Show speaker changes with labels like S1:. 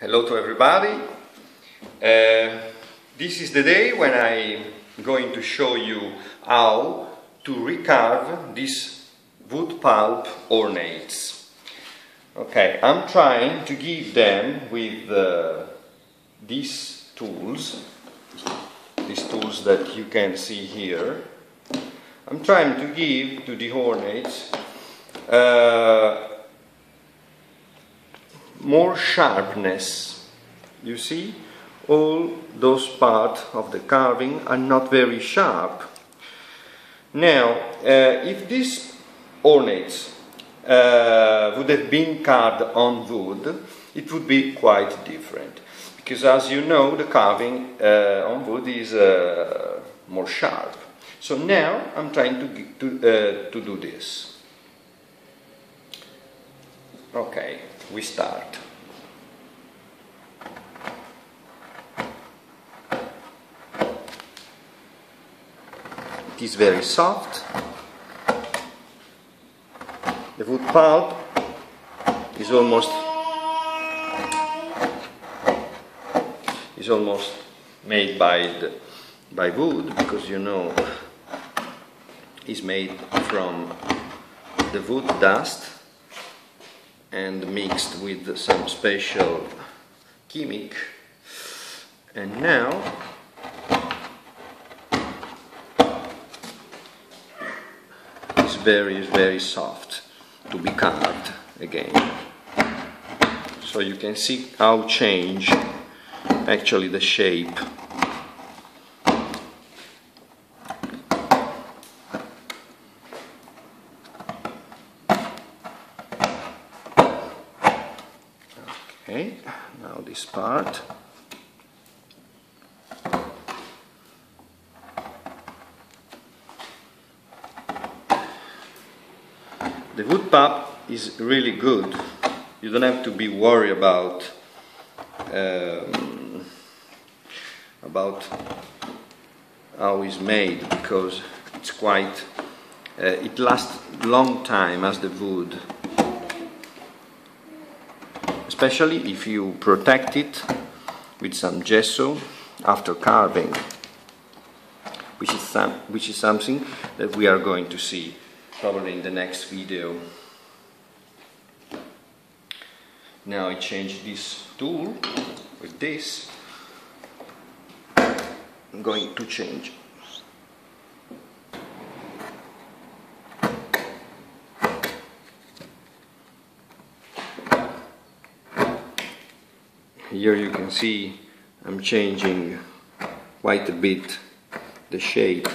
S1: Hello to everybody. Uh, this is the day when I'm going to show you how to recarve these wood pulp ornates. Okay, I'm trying to give them with uh, these tools, these tools that you can see here. I'm trying to give to the ornates uh, more sharpness. You see, all those parts of the carving are not very sharp. Now, uh, if these ornates uh, would have been carved on wood, it would be quite different. Because as you know, the carving uh, on wood is uh, more sharp. So now I'm trying to, to, uh, to do this. Okay, we start. It is very soft. The wood pulp is almost is almost made by the, by wood because you know is made from the wood dust and mixed with some special chemic. And now it's very very soft to be carved again. So you can see how change actually the shape Okay, now this part. The wood pulp is really good. You don't have to be worried about um, about how it's made because it's quite uh, it lasts long time as the wood especially if you protect it with some gesso after carving, which is, some, which is something that we are going to see probably in the next video. Now I change this tool with this. I'm going to change here you can see I'm changing quite a bit the shape